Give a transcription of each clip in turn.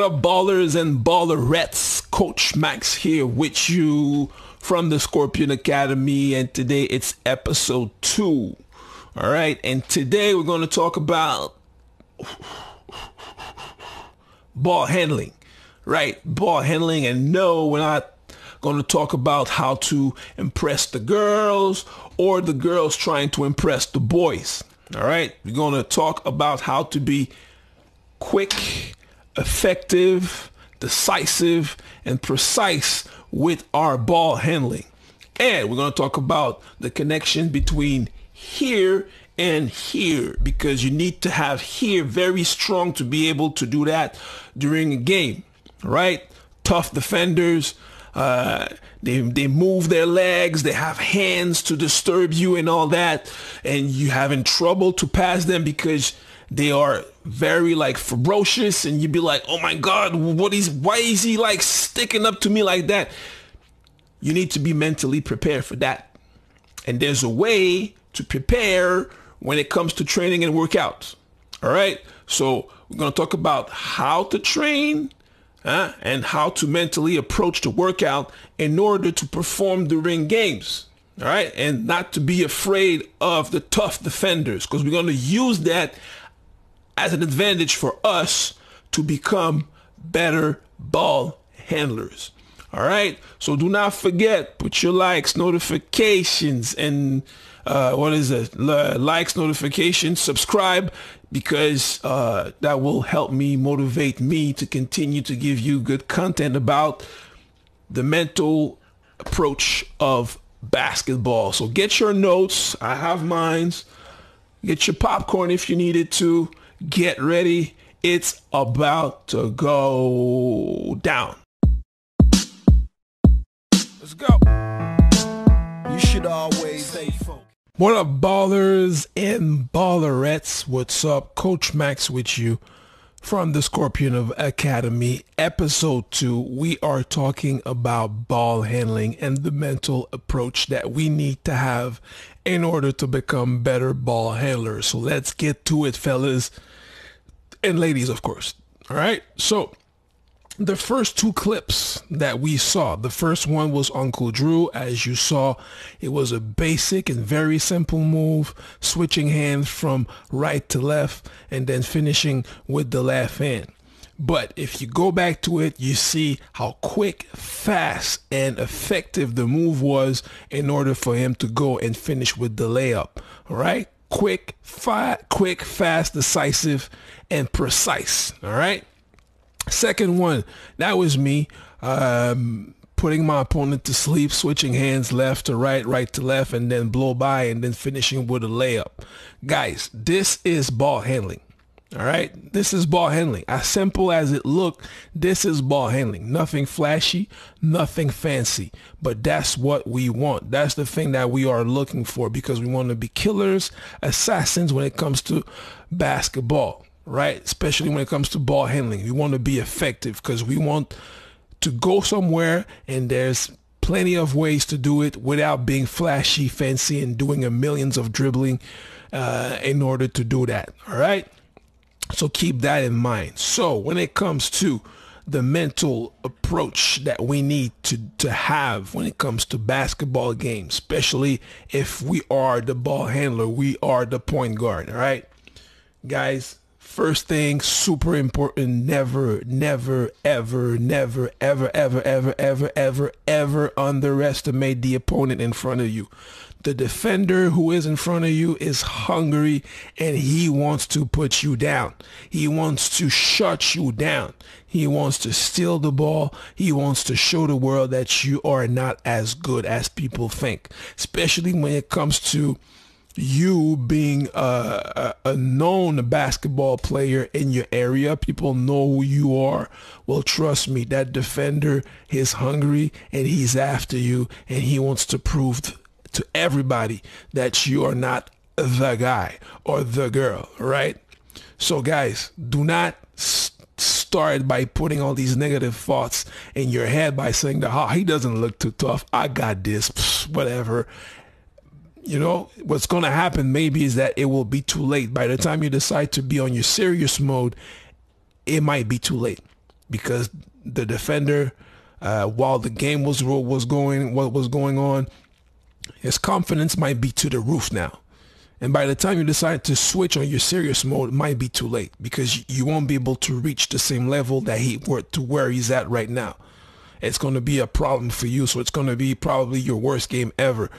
What up, ballers and ballerettes? Coach Max here with you from the Scorpion Academy, and today it's episode two. All right, and today we're going to talk about ball handling, right? Ball handling, and no, we're not going to talk about how to impress the girls or the girls trying to impress the boys. All right, we're going to talk about how to be quick effective, decisive, and precise with our ball handling. And we're going to talk about the connection between here and here because you need to have here very strong to be able to do that during a game, right? Tough defenders, uh, they they move their legs, they have hands to disturb you and all that, and you having trouble to pass them because they are very like ferocious and you'd be like, oh my God, what is, why is he like sticking up to me like that? You need to be mentally prepared for that. And there's a way to prepare when it comes to training and workouts. All right. So we're going to talk about how to train uh, and how to mentally approach the workout in order to perform during games. All right. And not to be afraid of the tough defenders because we're going to use that as an advantage for us to become better ball handlers. All right. So do not forget, put your likes, notifications, and uh, what is it? likes, notifications, subscribe, because uh, that will help me motivate me to continue to give you good content about the mental approach of basketball. So get your notes. I have mines. Get your popcorn if you need it to. Get ready. It's about to go down. Let's go. You should always stay focused. What up, ballers and ballerettes? What's up? Coach Max with you from the Scorpion of Academy, episode two. We are talking about ball handling and the mental approach that we need to have in order to become better ball handlers. So let's get to it, fellas and ladies, of course. All right. So the first two clips that we saw, the first one was Uncle Drew. As you saw, it was a basic and very simple move, switching hands from right to left and then finishing with the left hand. But if you go back to it, you see how quick, fast, and effective the move was in order for him to go and finish with the layup. All right quick, fi- quick, fast, decisive, and precise. All right. Second one, that was me um, putting my opponent to sleep, switching hands left to right, right to left, and then blow by and then finishing with a layup. Guys, this is ball handling. All right. This is ball handling. As simple as it looked, this is ball handling. Nothing flashy, nothing fancy, but that's what we want. That's the thing that we are looking for because we want to be killers, assassins when it comes to basketball, right? Especially when it comes to ball handling. We want to be effective because we want to go somewhere and there's plenty of ways to do it without being flashy, fancy, and doing a millions of dribbling uh, in order to do that. All right. So keep that in mind. So when it comes to the mental approach that we need to, to have when it comes to basketball games, especially if we are the ball handler, we are the point guard, all right? Guys, first thing, super important, never, never, ever, never, ever, ever, ever, ever, ever, ever underestimate the opponent in front of you. The defender who is in front of you is hungry and he wants to put you down. He wants to shut you down. He wants to steal the ball. He wants to show the world that you are not as good as people think, especially when it comes to you being a, a, known basketball player in your area, people know who you are. Well, trust me, that defender is hungry and he's after you and he wants to prove to everybody that you are not the guy or the girl, right? So guys, do not start by putting all these negative thoughts in your head by saying that, oh, he doesn't look too tough. I got this, whatever. You know, what's going to happen maybe is that it will be too late. By the time you decide to be on your serious mode, it might be too late. because the defender, uh, while the game was was going what was going on, his confidence might be to the roof now. And by the time you decide to switch on your serious mode, it might be too late because you won't be able to reach the same level that he were to where he's at right now. It's going to be a problem for you. So it's going to be probably your worst game ever.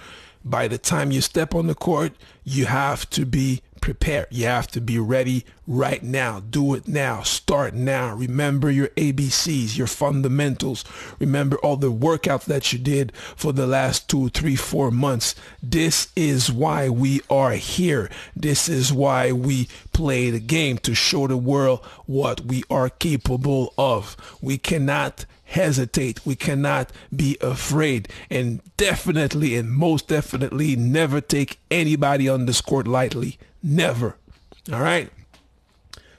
By the time you step on the court, you have to be prepare. You have to be ready right now. Do it now. Start now. Remember your ABCs, your fundamentals. Remember all the workouts that you did for the last two, three, four months. This is why we are here. This is why we play the game to show the world what we are capable of. We cannot hesitate. We cannot be afraid. And definitely and most definitely never take anybody on this court lightly. Never. All right.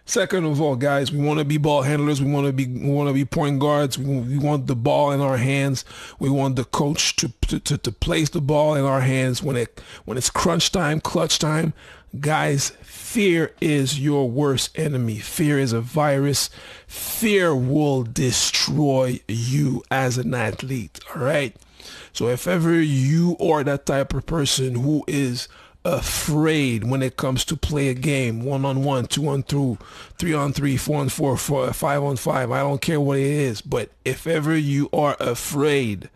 Second of all, guys, we want to be ball handlers. We want to be we want to be point guards. We, want the ball in our hands. We want the coach to, to to place the ball in our hands when it when it's crunch time, clutch time. Guys, fear is your worst enemy. Fear is a virus. Fear will destroy you as an athlete. All right. So if ever you are that type of person who is afraid when it comes to play a game one on one, two on two, three on three, four on four, four, five on five. I don't care what it is, but if ever you are afraid,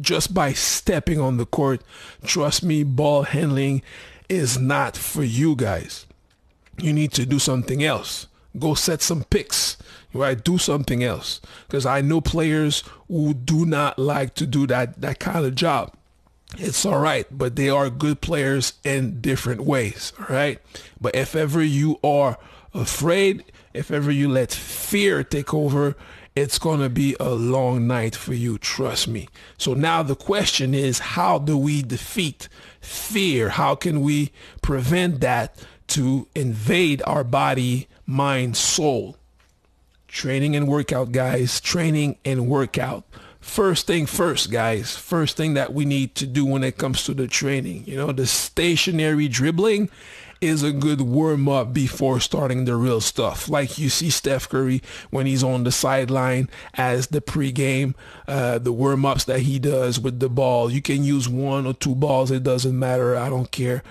just by stepping on the court, trust me, ball handling is not for you guys. You need to do something else. Go set some picks, right? Do something else. Because I know players who do not like to do that, that kind of job it's all right, but they are good players in different ways, all right? But if ever you are afraid, if ever you let fear take over, it's going to be a long night for you, trust me. So now the question is, how do we defeat fear? How can we prevent that to invade our body, mind, soul? Training and workout, guys. Training and workout first thing first, guys. First thing that we need to do when it comes to the training. You know, the stationary dribbling is a good warm up before starting the real stuff. Like you see Steph Curry when he's on the sideline as the pregame, uh, the warm ups that he does with the ball. You can use one or two balls. It doesn't matter. I don't care.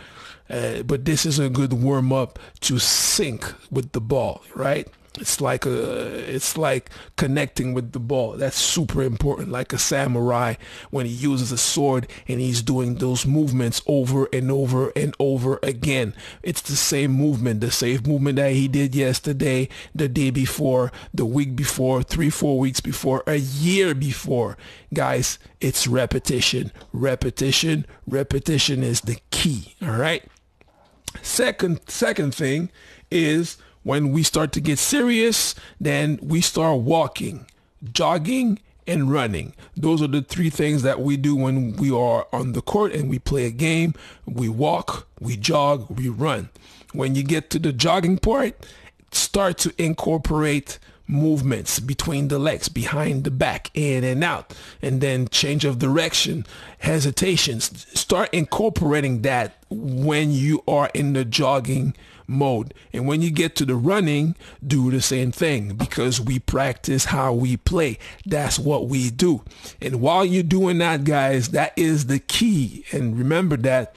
Uh, but this is a good warm up to sync with the ball, right? It's like a, it's like connecting with the ball. That's super important. Like a samurai when he uses a sword and he's doing those movements over and over and over again. It's the same movement, the same movement that he did yesterday, the day before, the week before, three, four weeks before, a year before. Guys, it's repetition, repetition, repetition is the key. All right. Second, second thing is when we start to get serious, then we start walking, jogging, and running. Those are the three things that we do when we are on the court and we play a game. We walk, we jog, we run. When you get to the jogging part, start to incorporate movements between the legs, behind the back, in and out, and then change of direction, hesitations. Start incorporating that when you are in the jogging mode. And when you get to the running, do the same thing because we practice how we play. That's what we do. And while you're doing that, guys, that is the key. And remember that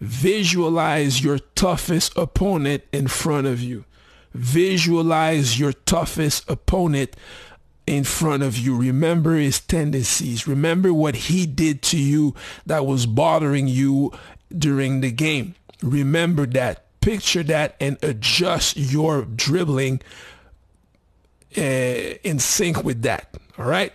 visualize your toughest opponent in front of you. Visualize your toughest opponent in front of you. Remember his tendencies. Remember what he did to you that was bothering you during the game. Remember that picture that and adjust your dribbling uh, in sync with that. All right.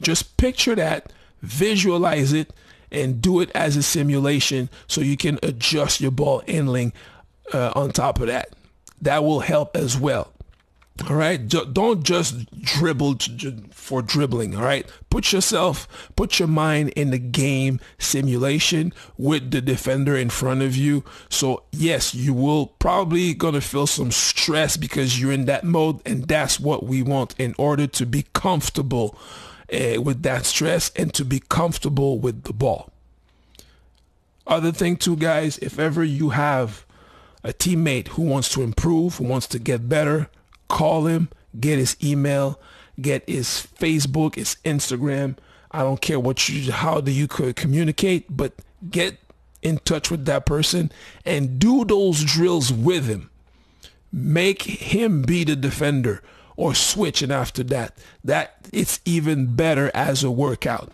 Just picture that, visualize it, and do it as a simulation so you can adjust your ball handling uh, on top of that. That will help as well. All right. Don't just dribble for dribbling. All right. Put yourself, put your mind in the game simulation with the defender in front of you. So yes, you will probably going to feel some stress because you're in that mode. And that's what we want in order to be comfortable uh, with that stress and to be comfortable with the ball. Other thing too, guys, if ever you have a teammate who wants to improve, who wants to get better, call him, get his email, Get his Facebook, his Instagram. I don't care what you, how do you could communicate, but get in touch with that person and do those drills with him. Make him be the defender or switch and after that. That it's even better as a workout.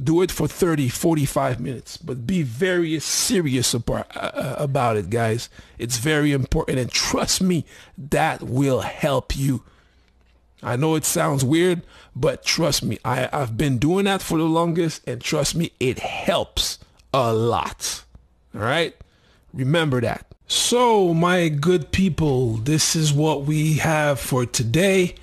Do it for 30, 45 minutes, but be very serious about, uh, about it, guys. It's very important. And trust me, that will help you. I know it sounds weird, but trust me, I, I've been doing that for the longest, and trust me, it helps a lot. All right? Remember that. So, my good people, this is what we have for today.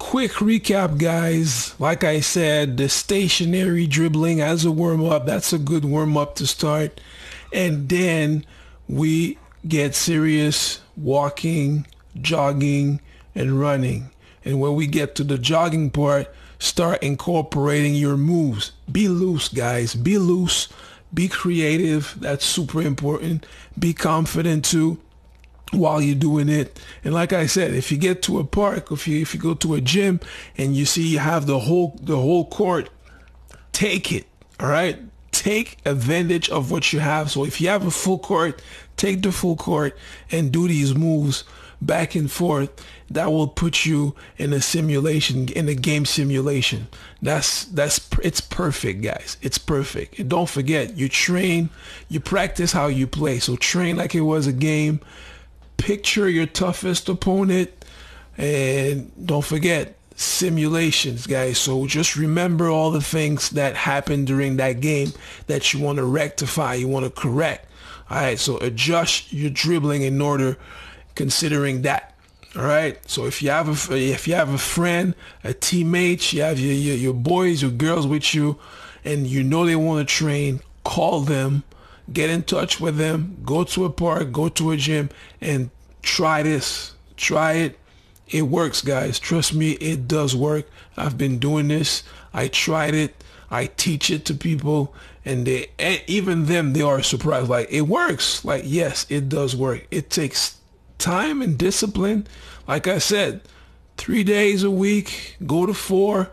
Quick recap, guys. Like I said, the stationary dribbling as a warm up, that's a good warm up to start. And then we get serious walking, jogging, and running. And when we get to the jogging part, start incorporating your moves. Be loose, guys. Be loose. Be creative. That's super important. Be confident too while you're doing it. And like I said, if you get to a park, if you if you go to a gym and you see you have the whole the whole court, take it. All right? Take advantage of what you have. So if you have a full court, take the full court and do these moves back and forth that will put you in a simulation in a game simulation that's that's it's perfect guys it's perfect and don't forget you train you practice how you play so train like it was a game picture your toughest opponent and don't forget simulations guys so just remember all the things that happened during that game that you want to rectify you want to correct all right so adjust your dribbling in order considering that. All right. So if you have a if you have a friend, a teammate, you have your, your, your boys, your girls with you, and you know they want to train, call them, get in touch with them, go to a park, go to a gym, and try this. Try it. It works, guys. Trust me, it does work. I've been doing this. I tried it. I teach it to people, and they even them they are surprised. Like it works. Like yes, it does work. It takes time and discipline. Like I said, three days a week, go to four.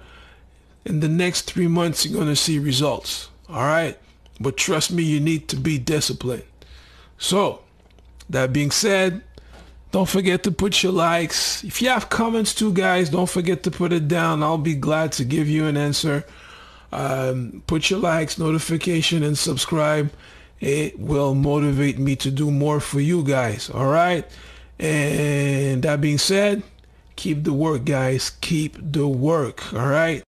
In the next three months, you're going to see results. All right. But trust me, you need to be disciplined. So, that being said, don't forget to put your likes. If you have comments too, guys, don't forget to put it down. I'll be glad to give you an answer. Um, put your likes, notification, and subscribe. It will motivate me to do more for you guys. All right. And that being said, keep the work, guys. Keep the work. All right.